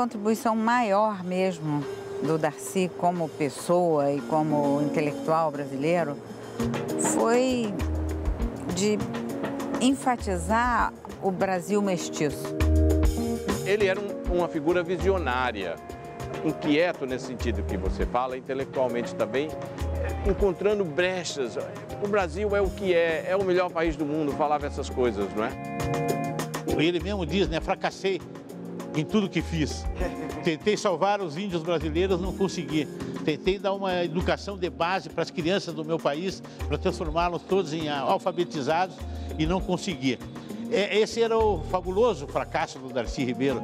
contribuição maior mesmo do Darcy como pessoa e como intelectual brasileiro foi de enfatizar o Brasil mestiço. Ele era um, uma figura visionária, inquieto nesse sentido que você fala, intelectualmente também, encontrando brechas. O Brasil é o que é, é o melhor país do mundo, falava essas coisas, não é? Ele mesmo diz, né? Fracassei em tudo que fiz. Tentei salvar os índios brasileiros, não consegui. Tentei dar uma educação de base para as crianças do meu país, para transformá-los todos em alfabetizados e não consegui. É, esse era o fabuloso fracasso do Darcy Ribeiro.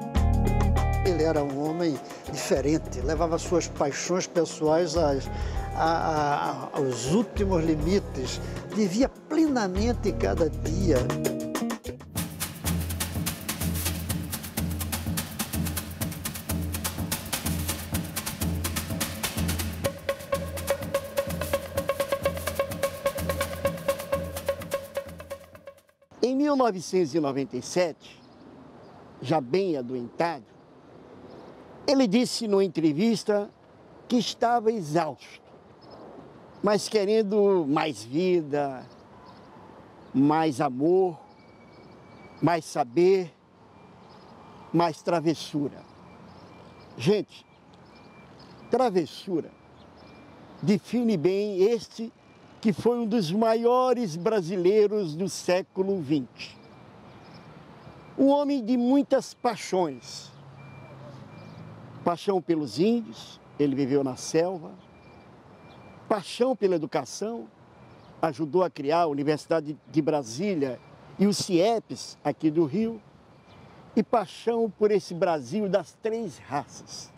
Ele era um homem diferente, levava suas paixões pessoais às, aos últimos limites, vivia plenamente cada dia. Em 1997, já bem adoentado, ele disse numa entrevista que estava exausto, mas querendo mais vida, mais amor, mais saber, mais travessura. Gente, travessura define bem este que foi um dos maiores brasileiros do século XX. Um homem de muitas paixões. Paixão pelos índios, ele viveu na selva. Paixão pela educação, ajudou a criar a Universidade de Brasília e o CIEPS aqui do Rio. E paixão por esse Brasil das três raças.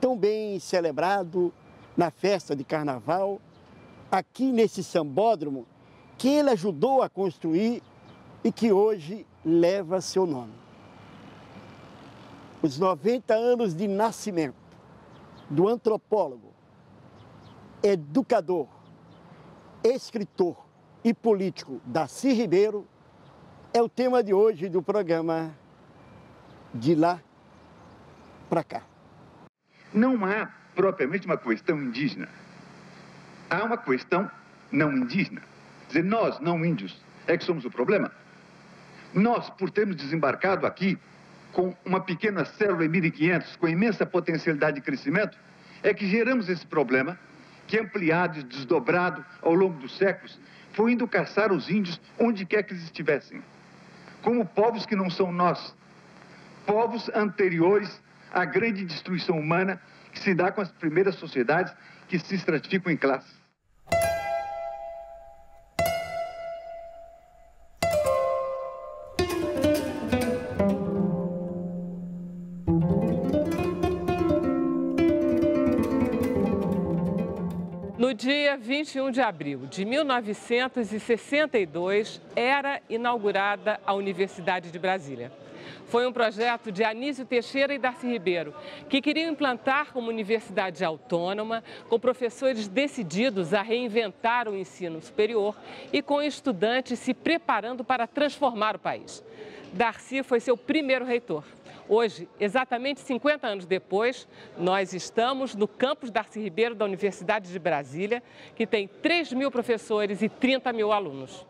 Tão bem celebrado na festa de carnaval aqui nesse sambódromo que ele ajudou a construir e que hoje leva seu nome. Os 90 anos de nascimento do antropólogo, educador, escritor e político Darcy Ribeiro é o tema de hoje do programa De Lá para Cá. Não há propriamente uma questão indígena há uma questão não indígena. Quer dizer, nós, não índios, é que somos o problema. Nós, por termos desembarcado aqui com uma pequena célula em 1500, com imensa potencialidade de crescimento, é que geramos esse problema, que ampliado e desdobrado ao longo dos séculos, foi indo caçar os índios onde quer que eles estivessem, como povos que não são nós, povos anteriores à grande destruição humana que se dá com as primeiras sociedades que se estratificam em classes. 21 de abril de 1962, era inaugurada a Universidade de Brasília. Foi um projeto de Anísio Teixeira e Darcy Ribeiro, que queriam implantar como universidade autônoma, com professores decididos a reinventar o ensino superior e com estudantes se preparando para transformar o país. Darcy foi seu primeiro reitor. Hoje, exatamente 50 anos depois, nós estamos no campus Darcy Ribeiro da Universidade de Brasília, que tem 3 mil professores e 30 mil alunos.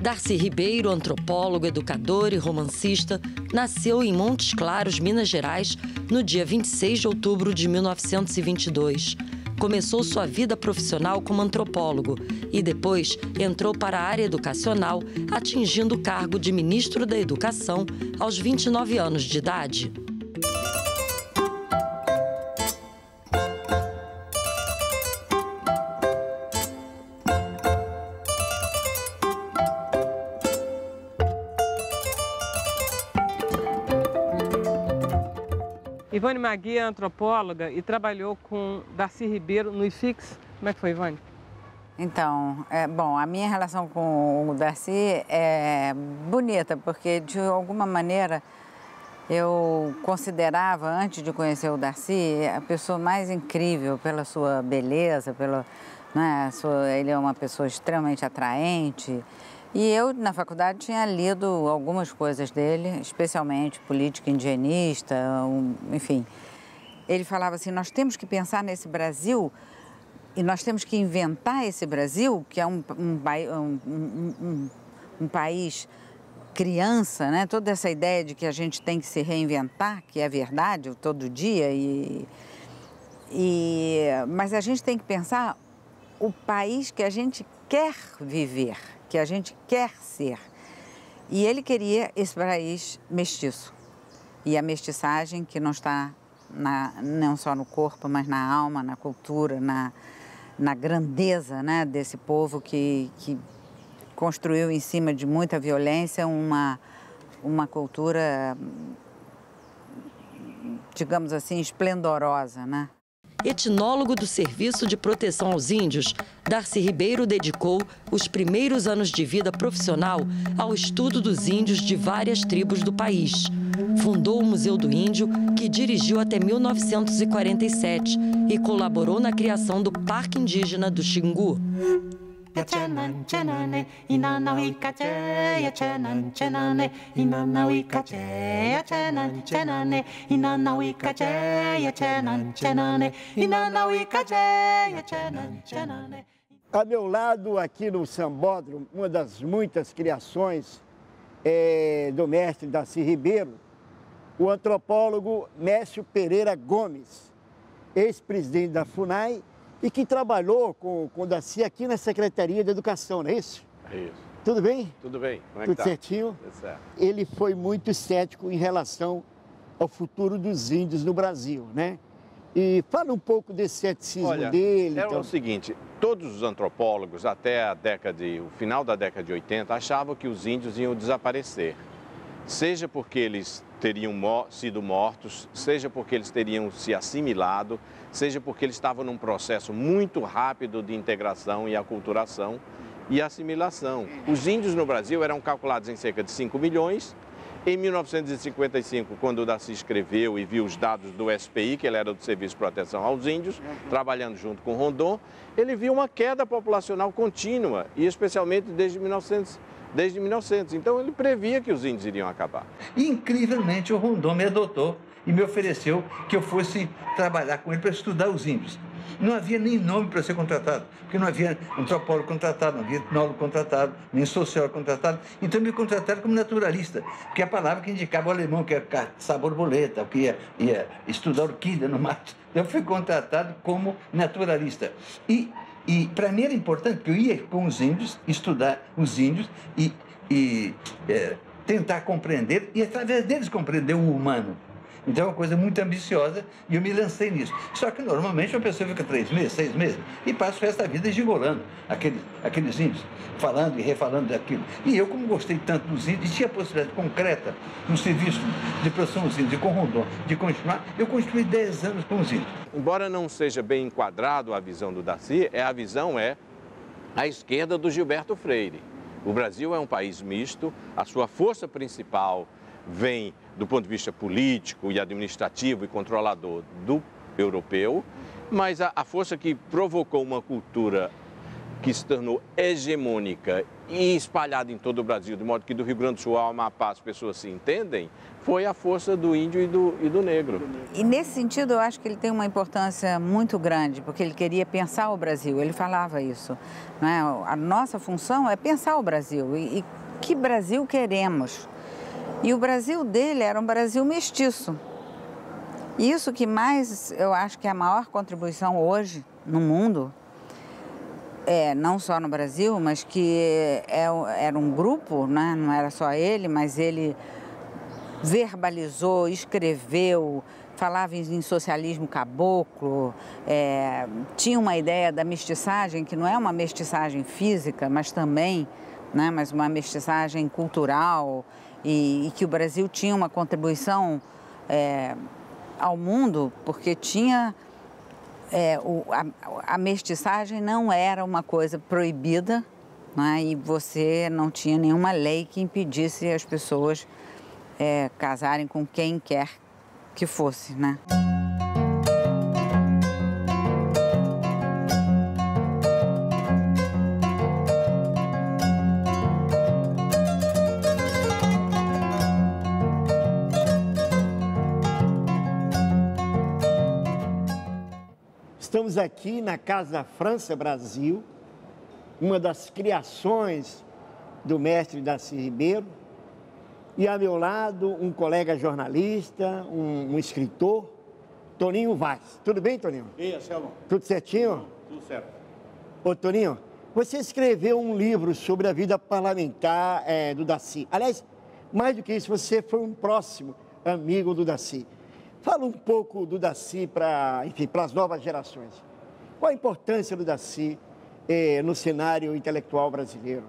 Darcy Ribeiro, antropólogo, educador e romancista, nasceu em Montes Claros, Minas Gerais, no dia 26 de outubro de 1922. Começou sua vida profissional como antropólogo e depois entrou para a área educacional, atingindo o cargo de ministro da Educação aos 29 anos de idade. Ivone Magui é antropóloga e trabalhou com Darcy Ribeiro no IFIX. Como é que foi, Ivone? Então, é, bom, a minha relação com o Darcy é bonita, porque de alguma maneira eu considerava, antes de conhecer o Darcy, a pessoa mais incrível pela sua beleza, pela, né, sua, ele é uma pessoa extremamente atraente, E eu, na faculdade, tinha lido algumas coisas dele, especialmente política indigenista, um, enfim. Ele falava assim: nós temos que pensar nesse Brasil e nós temos que inventar esse Brasil, que é um, um, um, país criança, né? toda essa ideia de que a gente tem que se reinventar, que é verdade todo dia, e, e, mas a gente tem que pensar o país que a gente quer viver que a gente quer ser. E ele queria esse país mestiço. E a mestiçagem que não está na, não só no corpo, mas na alma, na cultura, na, na grandeza né, desse povo que, que construiu em cima de muita violência uma, uma cultura, digamos assim, esplendorosa. Né? Etnólogo do Serviço de Proteção aos Índios, Darcy Ribeiro dedicou os primeiros anos de vida profissional ao estudo dos índios de várias tribos do país. Fundou o Museu do Índio, que dirigiu até 1947 e colaborou na criação do Parque Indígena do Xingu A meu lado, aqui no Sambódromo, uma das muitas criações é, do mestre Darcy Ribeiro, o antropólogo Mécio Pereira Gomes, ex-presidente da FUNAI e que trabalhou com, com o Daci aqui na Secretaria de Educação, não é isso? É isso. Tudo bem? Tudo bem. Como é Tudo tá? certinho? Tudo certo. Ele foi muito cético em relação ao futuro dos índios no Brasil, né? E fala um pouco desse ceticismo Olha, dele. É então... o seguinte, todos os antropólogos até a década de, o final da década de 80 achavam que os índios iam desaparecer. Seja porque eles teriam sido mortos, seja porque eles teriam se assimilado, seja porque eles estavam num processo muito rápido de integração e aculturação e assimilação. Os índios no Brasil eram calculados em cerca de 5 milhões. Em 1955, quando o Darcy escreveu e viu os dados do SPI, que ele era do Serviço de Proteção aos Índios, trabalhando junto com Rondon, ele viu uma queda populacional contínua, e especialmente desde 1900 desde 1900. Então ele previa que os índios iriam acabar. Incrivelmente, o Rondon me adotou e me ofereceu que eu fosse trabalhar com ele para estudar os índios. Não havia nem nome para ser contratado, porque não havia antropólogo contratado, não havia etnólogo contratado, nem sociólogo contratado. Então me contrataram como naturalista, que é a palavra que indicava o alemão, que ia caçar borboleta, que ia, ia estudar orquídea no mato. Eu fui contratado como naturalista. E, e para mim era importante, porque eu ia com os índios, estudar os índios e, e é, tentar compreender, e através deles compreender o humano. Então é uma coisa muito ambiciosa e eu me lancei nisso. Só que normalmente uma pessoa fica três meses, seis meses e passa o resto da vida gigolando aqueles, aqueles índios, falando e refalando daquilo. E eu, como gostei tanto dos índios e tinha a possibilidade concreta no serviço de produção dos índios e com Rondon de continuar, eu construí dez anos com os índios. Embora não seja bem enquadrado a visão do Darcy, é a visão é a esquerda do Gilberto Freire. O Brasil é um país misto, a sua força principal vem do ponto de vista político e administrativo e controlador do europeu, mas a, a força que provocou uma cultura que se tornou hegemônica e espalhada em todo o Brasil, de modo que do Rio Grande do Sul ao Amapá as pessoas se entendem, foi a força do índio e do, e do negro. E nesse sentido eu acho que ele tem uma importância muito grande, porque ele queria pensar o Brasil, ele falava isso. Né? A nossa função é pensar o Brasil e, e que Brasil queremos. E o Brasil dele era um Brasil mestiço. Isso que mais eu acho que é a maior contribuição hoje no mundo, é, não só no Brasil, mas que é, era um grupo, né? não era só ele, mas ele verbalizou, escreveu, falava em socialismo caboclo, é, tinha uma ideia da mestiçagem, que não é uma mestiçagem física, mas também, né, mas uma mestiçagem cultural, e, e que o Brasil tinha uma contribuição é, ao mundo, porque tinha é, o, a, a, mestiçagem não era uma coisa proibida né, e você não tinha nenhuma lei que impedisse as pessoas é, casarem com quem quer que fosse. Né? Aqui na Casa França Brasil, uma das criações do mestre Darcy Ribeiro. E ao meu lado, um colega jornalista, um, um escritor, Toninho Vaz. Tudo bem, Toninho? E Anselmo? Tudo certinho? Tudo certo. Ô, Toninho, você escreveu um livro sobre a vida parlamentar é, do Daci. Aliás, mais do que isso, você foi um próximo amigo do Daci. Fala um pouco do Daci para, enfim, para as novas gerações. Qual a importância do Daci eh, no cenário intelectual brasileiro?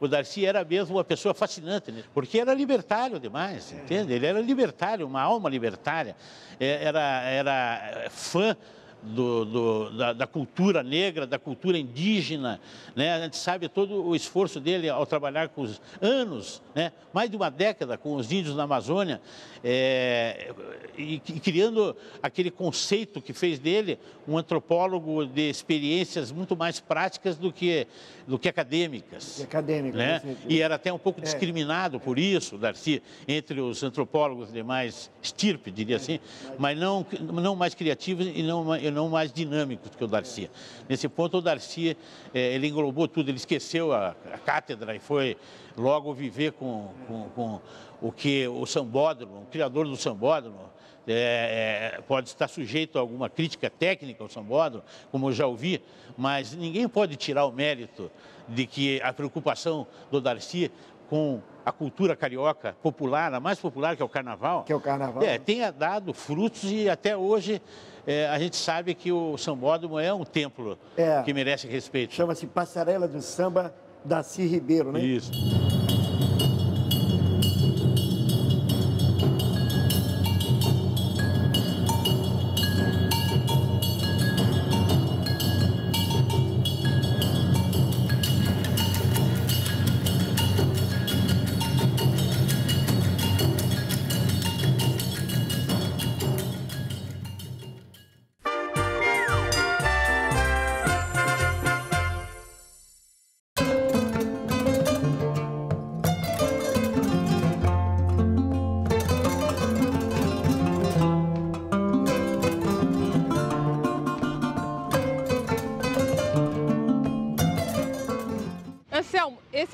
O Darcy era mesmo uma pessoa fascinante, né? porque era libertário demais, entende? Ele era libertário, uma alma libertária, é, era, era fã do, do, da, da, cultura negra, da cultura indígena, né? A gente sabe todo o esforço dele ao trabalhar com os anos, né? Mais de uma década com os índios na Amazônia é, e, e, criando aquele conceito que fez dele um antropólogo de experiências muito mais práticas do que do que acadêmicas. Acadêmicas. Né? E era até um pouco é. discriminado por isso, Darcy, entre os antropólogos de mais estirpe, diria assim, mas não não mais criativos e não não mais dinâmicos que o Darcy. Nesse ponto, o Darcy, é, ele englobou tudo, ele esqueceu a, a cátedra e foi logo viver com, com, com o que o sambódromo, o criador do sambódromo, é, é, pode estar sujeito a alguma crítica técnica ao sambódromo, como eu já ouvi, mas ninguém pode tirar o mérito de que a preocupação do Darcy com a cultura carioca popular, a mais popular, que é o carnaval. Que é o carnaval. É, tenha dado frutos e até hoje é, a gente sabe que o Sambódromo é um templo é, que merece respeito. Chama-se Passarela do Samba Daci Ribeiro, né? Isso.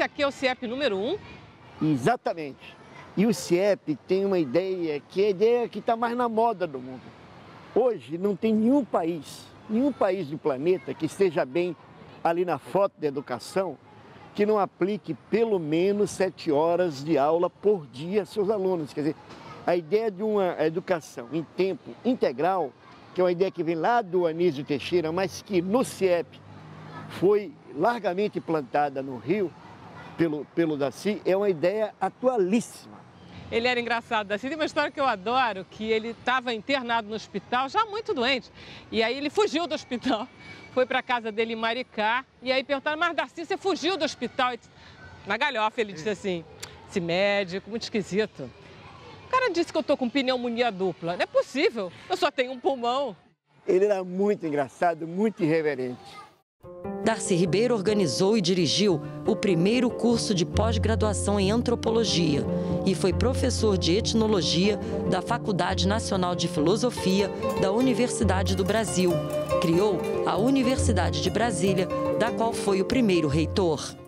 Esse aqui é o CIEP número 1? Um? Exatamente. E o CIEP tem uma ideia que é a ideia que está mais na moda do mundo. Hoje não tem nenhum país, nenhum país do planeta que esteja bem ali na foto da educação que não aplique pelo menos sete horas de aula por dia aos seus alunos. Quer dizer, a ideia de uma educação em tempo integral, que é uma ideia que vem lá do Anísio Teixeira, mas que no CIEP foi largamente plantada no Rio, pelo, pelo Daci é uma ideia atualíssima. Ele era engraçado. Daci tem uma história que eu adoro, que ele estava internado no hospital, já muito doente. E aí ele fugiu do hospital, foi para a casa dele em Maricá. E aí perguntaram, mas Darcy, você fugiu do hospital? Na galhofa ele disse assim, esse médico, muito esquisito. O cara disse que eu estou com pneumonia dupla. Não é possível, eu só tenho um pulmão. Ele era muito engraçado, muito irreverente. Darcy Ribeiro organizou e dirigiu o primeiro curso de pós-graduação em antropologia e foi professor de etnologia da Faculdade Nacional de Filosofia da Universidade do Brasil. Criou a Universidade de Brasília, da qual foi o primeiro reitor.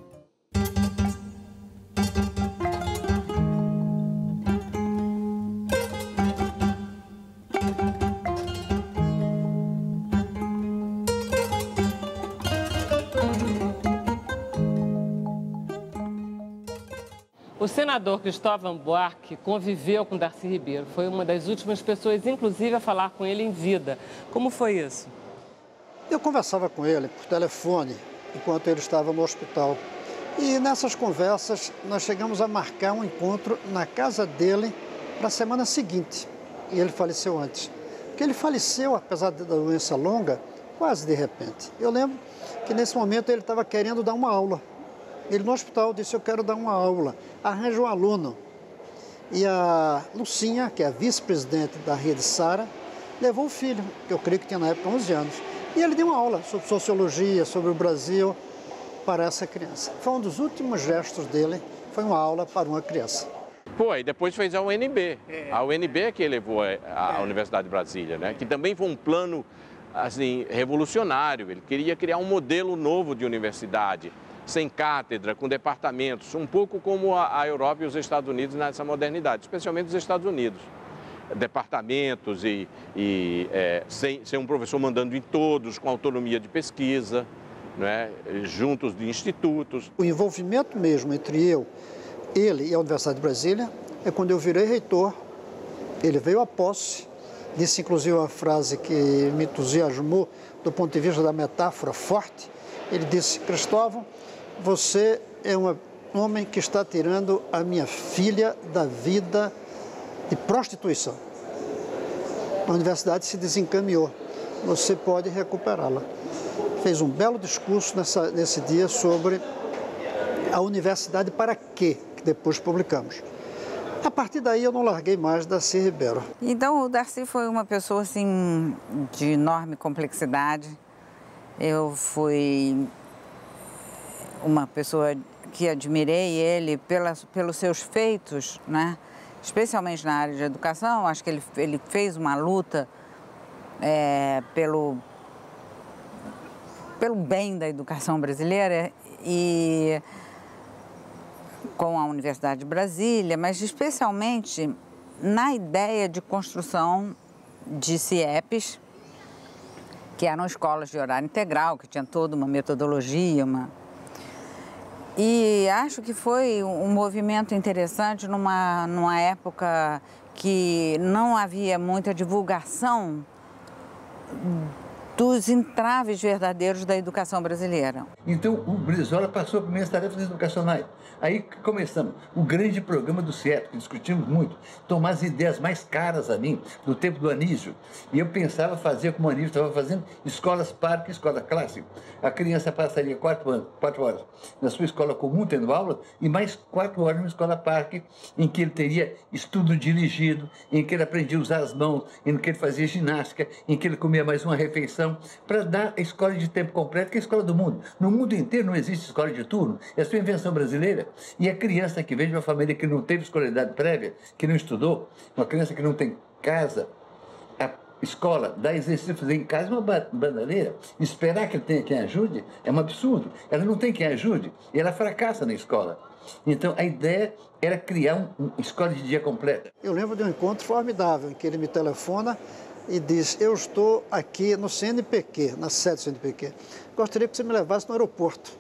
Senador Cristóvão Buarque conviveu com Darcy Ribeiro. Foi uma das últimas pessoas, inclusive, a falar com ele em vida. Como foi isso? Eu conversava com ele por telefone enquanto ele estava no hospital. E nessas conversas nós chegamos a marcar um encontro na casa dele para a semana seguinte. E ele faleceu antes. Porque ele faleceu, apesar da doença longa, quase de repente. Eu lembro que nesse momento ele estava querendo dar uma aula ele no hospital disse, eu quero dar uma aula, arranja um aluno. E a Lucinha, que é a vice-presidente da rede Sara, levou o filho, que eu creio que tinha na época 11 anos. E ele deu uma aula sobre sociologia, sobre o Brasil, para essa criança. Foi um dos últimos gestos dele, foi uma aula para uma criança. Pô, e depois fez a UNB. É. A UNB é que elevou a, a é. Universidade de Brasília, né? Que também foi um plano assim, revolucionário. Ele queria criar um modelo novo de universidade, sem cátedra, com departamentos, um pouco como a, Europa e os Estados Unidos nessa modernidade, especialmente os Estados Unidos. Departamentos e, e é, sem, sem um professor mandando em todos, com autonomia de pesquisa, né, juntos de institutos. O envolvimento mesmo entre eu, ele e a Universidade de Brasília é quando eu virei reitor. Ele veio à posse, disse inclusive uma frase que me entusiasmou do ponto de vista da metáfora forte. Ele disse: Cristóvão, você é um homem que está tirando a minha filha da vida de prostituição. A universidade se desencaminhou. Você pode recuperá-la. Fez um belo discurso nessa, nesse dia sobre a universidade para quê, que depois publicamos. A partir daí eu não larguei mais Darcy Ribeiro. Então o Darcy foi uma pessoa assim de enorme complexidade. Eu fui uma pessoa que admirei ele pelas, pelos seus feitos, né? especialmente na área de educação. Acho que ele, ele fez uma luta é, pelo, pelo bem da educação brasileira e com a Universidade de Brasília, mas especialmente na ideia de construção de CIEPs, que eram escolas de horário integral, que tinham toda uma metodologia, uma... E acho que foi um movimento interessante numa, numa época que não havia muita divulgação dos entraves verdadeiros da educação brasileira. Então, o Brizola passou as primeiras tarefas educacionais. Aí começamos o grande programa do CIEP, que discutimos muito, tomar as ideias mais caras a mim, do tempo do Anísio. E eu pensava fazer como o Anísio estava fazendo, escolas parque, escola clássica. A criança passaria quatro, anos, quatro horas na sua escola comum, tendo aula, e mais quatro horas numa escola parque, em que ele teria estudo dirigido, em que ele aprendia a usar as mãos, em que ele fazia ginástica, em que ele comia mais uma refeição, para dar a escola de tempo completo, que é a escola do mundo. No mundo inteiro não existe escola de turno, é a sua invenção brasileira. E a criança que vem de uma família que não teve escolaridade prévia, que não estudou, uma criança que não tem casa, a escola dá exercício fazer em casa uma bandeira, esperar que ele tenha quem ajude é um absurdo. Ela não tem quem ajude e ela fracassa na escola. Então a ideia era criar uma um escola de dia completa. Eu lembro de um encontro formidável em que ele me telefona e diz: Eu estou aqui no CNPq, na sede do CNPq. Gostaria que você me levasse no aeroporto.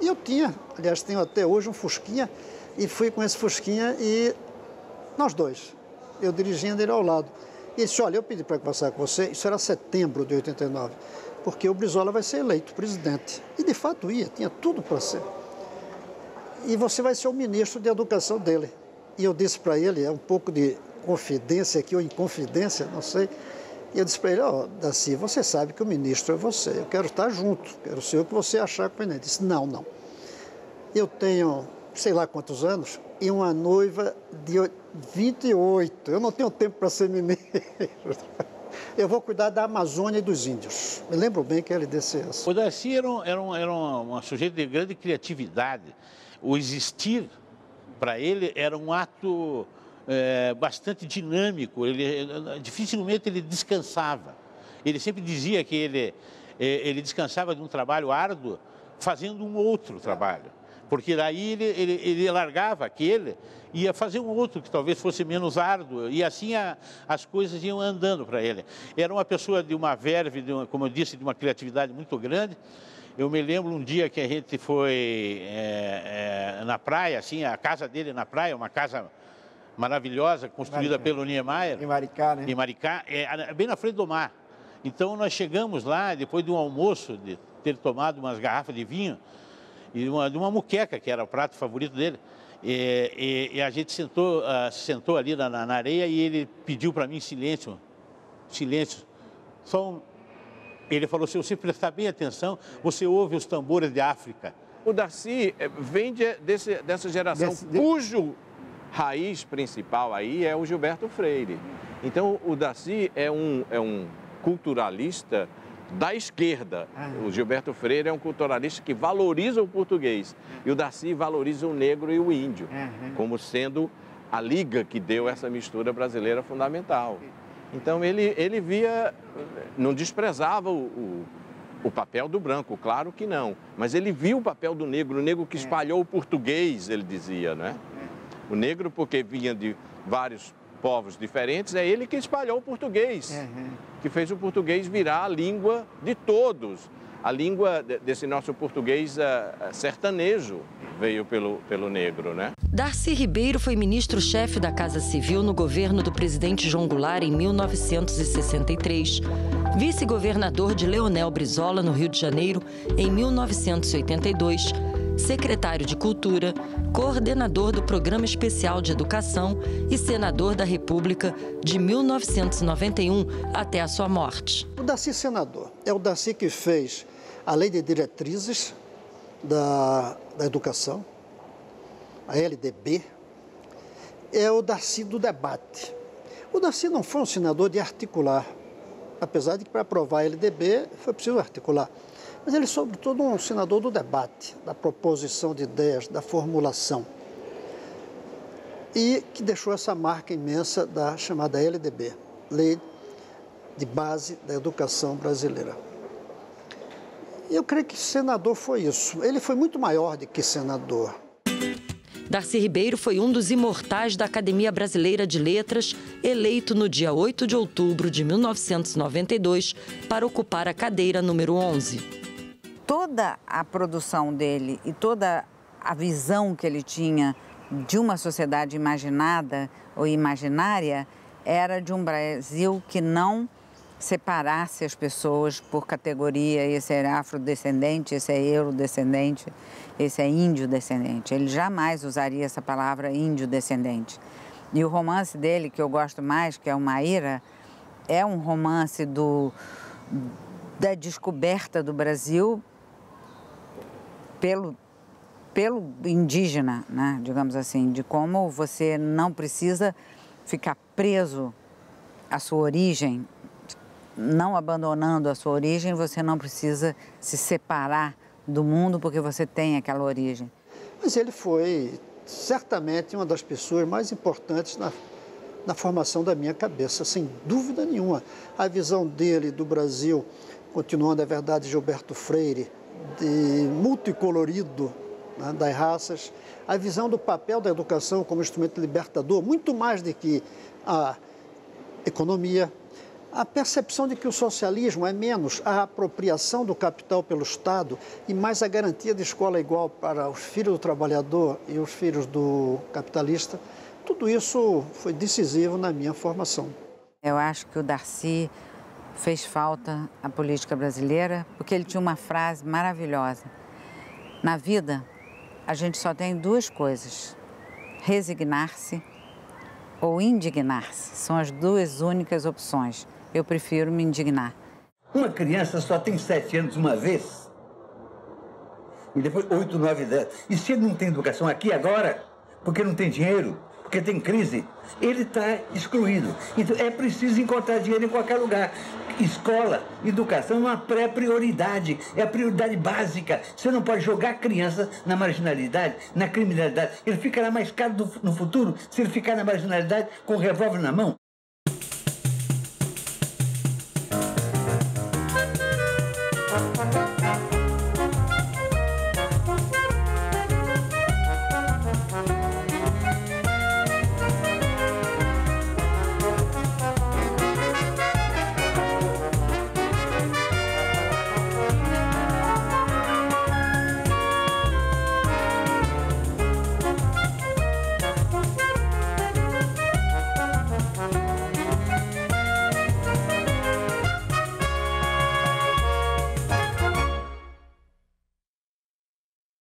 E eu tinha, aliás, tenho até hoje um Fusquinha, e fui com esse Fusquinha e nós dois, eu dirigindo ele ao lado. E disse, olha, eu pedi para conversar com você, isso era setembro de 89, porque o Brizola vai ser eleito presidente. E de fato ia, tinha tudo para ser. E você vai ser o ministro de educação dele. E eu disse para ele, é um pouco de confidência aqui, ou inconfidência, não sei, e eu disse para ele, ó, oh, Daci, você sabe que o ministro é você, eu quero estar junto, quero ser o que você achar conveniente. Ele disse, não, não. Eu tenho, sei lá quantos anos, e uma noiva de 28. Eu não tenho tempo para ser ministro. Eu vou cuidar da Amazônia e dos índios. Me lembro bem que ele disse isso. O Darcy era um, era um, era um sujeito de grande criatividade. O existir, para ele, era um ato é, bastante dinâmico, ele, dificilmente ele descansava. Ele sempre dizia que ele, é, ele descansava de um trabalho árduo fazendo um outro trabalho. Porque daí ele, ele, ele largava aquele ia fazer um outro que talvez fosse menos árduo. E assim a, as coisas iam andando para ele. Era uma pessoa de uma verve, de uma, como eu disse, de uma criatividade muito grande. Eu me lembro um dia que a gente foi é, é, na praia, assim, a casa dele na praia, uma casa maravilhosa, construída Maricá. pelo Niemeyer. Em Maricá, né? Em Maricá, é, bem na frente do mar. Então nós chegamos lá, depois de um almoço, de ter tomado umas garrafas de vinho, e uma, de uma muqueca, que era o prato favorito dele. E, e, e a gente sentou, uh, sentou ali na, na, areia e ele pediu para mim silêncio, silêncio. Só um... Ele falou, se você prestar bem atenção, você ouve os tambores de África. O Darcy eh, vem de, desse, dessa geração desse, cujo raiz principal aí é o Gilberto Freire. Então, o Daci é um, é um culturalista da esquerda. O Gilberto Freire é um culturalista que valoriza o português. E o Darcy valoriza o negro e o índio, como sendo a liga que deu essa mistura brasileira fundamental. Então ele, ele via, não desprezava o, o, o, papel do branco, claro que não, mas ele viu o papel do negro, o negro que é. espalhou o português, ele dizia, né? O negro porque vinha de vários povos diferentes, é ele que espalhou o português, uhum. que fez o português virar a língua de todos a língua desse nosso português uh, sertanejo veio pelo, pelo negro, né? Darcy Ribeiro foi ministro-chefe da Casa Civil no governo do presidente João Goulart em 1963, vice-governador de Leonel Brizola no Rio de Janeiro em 1982, secretário de Cultura, coordenador do Programa Especial de Educação e senador da República de 1991 até a sua morte. O Darcy senador é o Darcy que fez a lei de diretrizes da, da educação, a LDB, é o Darcy do debate. O Darcy não foi um senador de articular, apesar de que para aprovar a LDB foi preciso articular. Mas ele, sobretudo, um senador do debate, da proposição de ideias, da formulação. E que deixou essa marca imensa da chamada LDB, Lei de Base da Educação Brasileira. Eu creio que senador foi isso. Ele foi muito maior do que senador. Darcy Ribeiro foi um dos imortais da Academia Brasileira de Letras, eleito no dia 8 de outubro de 1992 para ocupar a cadeira número 11. Toda a produção dele e toda a visão que ele tinha de uma sociedade imaginada ou imaginária era de um Brasil que não separasse as pessoas por categoria, esse é afrodescendente, esse é eurodescendente, esse é índio descendente. Ele jamais usaria essa palavra índio descendente. E o romance dele, que eu gosto mais, que é o Maíra, é um romance do, da descoberta do Brasil pelo, pelo indígena, né? digamos assim, de como você não precisa ficar preso à sua origem, não abandonando a sua origem, você não precisa se separar do mundo porque você tem aquela origem. Mas ele foi certamente uma das pessoas mais importantes na, na formação da minha cabeça, sem dúvida nenhuma. A visão dele do Brasil, continuando a verdade de Gilberto Freire, multicolorido né, das raças, a visão do papel da educação como instrumento libertador, muito mais do que a economia, a percepção de que o socialismo é menos a apropriação do capital pelo Estado e mais a garantia de escola igual para os filhos do trabalhador e os filhos do capitalista, tudo isso foi decisivo na minha formação. Eu acho que o Darcy fez falta à política brasileira porque ele tinha uma frase maravilhosa. Na vida, a gente só tem duas coisas: resignar-se ou indignar-se. São as duas únicas opções eu prefiro me indignar. Uma criança só tem sete anos uma vez. E depois oito, nove, dez. E se ele não tem educação aqui agora, porque não tem dinheiro, porque tem crise, ele está excluído. Então é preciso encontrar dinheiro em qualquer lugar. Escola, educação é uma pré-prioridade, é a prioridade básica. Você não pode jogar a criança na marginalidade, na criminalidade. Ele ficará mais caro no futuro se ele ficar na marginalidade com o revólver na mão.